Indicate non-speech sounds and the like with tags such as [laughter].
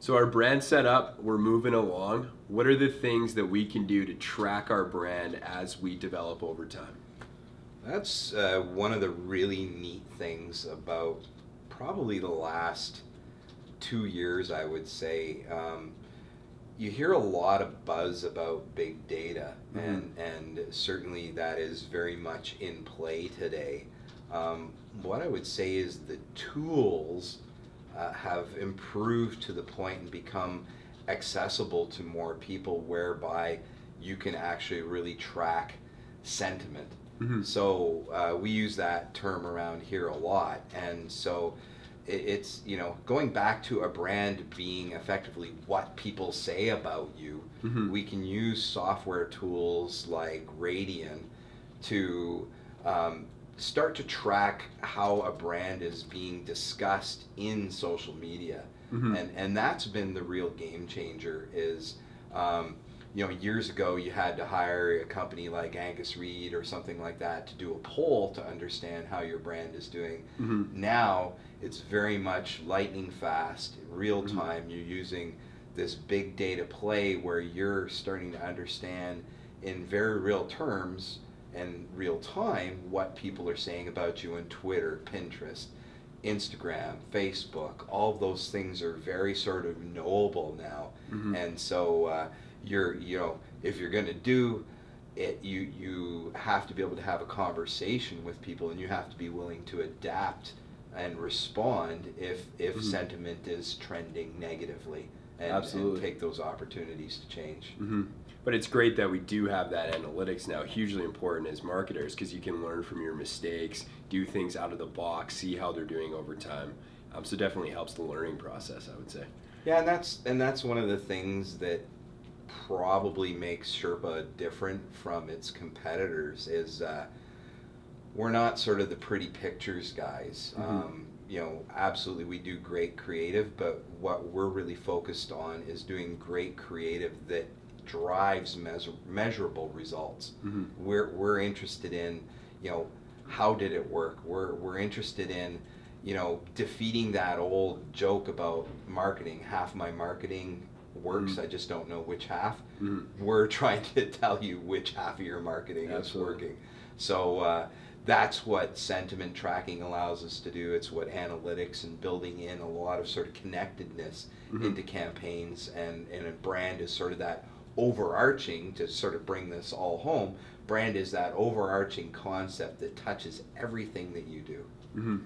So our brand set up, we're moving along. What are the things that we can do to track our brand as we develop over time? That's uh, one of the really neat things about probably the last two years, I would say. Um, you hear a lot of buzz about big data, mm-hmm. and, and certainly that is very much in play today. Um, what I would say is the tools uh, have improved to the point and become accessible to more people whereby you can actually really track sentiment. Mm-hmm. So uh, we use that term around here a lot. And so it, it's, you know, going back to a brand being effectively what people say about you, mm-hmm. we can use software tools like Radian to um, start to track how a brand is being discussed in social media. Mm-hmm. And, and that's been the real game changer is, um, you know, years ago you had to hire a company like Angus Reid or something like that to do a poll to understand how your brand is doing. Mm-hmm. Now it's very much lightning fast, real mm-hmm. time. Mm-hmm. You're using this big data play where you're starting to understand in very real terms and real time what people are saying about you on Twitter, Pinterest, Instagram, Facebook. All those things are very sort of knowable now, mm-hmm. and so uh, you're you know if you're going to do it, you you have to be able to have a conversation with people, and you have to be willing to adapt and respond if if mm-hmm. sentiment is trending negatively, and, and, take those opportunities to change. Mm-hmm. But it's great that we do have that analytics now, hugely important as marketers because you can learn from your mistakes, do things out of the box, see how they're doing over time. Um, so definitely helps the learning process, I would say. Yeah, and that's and that's one of the things that probably makes Sherpa different from its competitors is uh, we're not sort of the pretty pictures guys. Mm-hmm. Um, you know, absolutely we do great creative, but what we're really focused on is doing great creative that drives measure, measurable results. Mm-hmm. We're, we're interested in, you know, how did it work? We're, we're interested in, you know, defeating that old joke about marketing. Half my marketing works, mm-hmm. I just don't know which half. Mm-hmm. We're [laughs] trying to tell you which half of your marketing Absolutely. is working. So uh, that's what sentiment tracking allows us to do. It's what analytics and building in a lot of sort of connectedness mm-hmm. into campaigns and, and a brand is sort of that overarching to sort of bring this all home brand is that overarching concept that touches everything that you do mm-hmm.